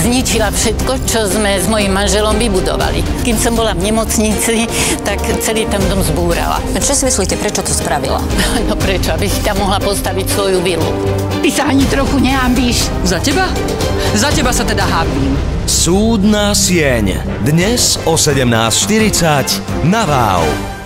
zničila všetko, čo sme s mojim manželom vybudovali. Kým som bola v nemocnici, tak celý ten dom zbúrala. A čo si myslíte, prečo to spravila? No prečo, si tam mohla postaviť svoju vilu. Ty sa ani trochu nehambíš. Za teba? Za teba sa teda hábim. Súdna sieň. Dnes o 17.40 na VÁU.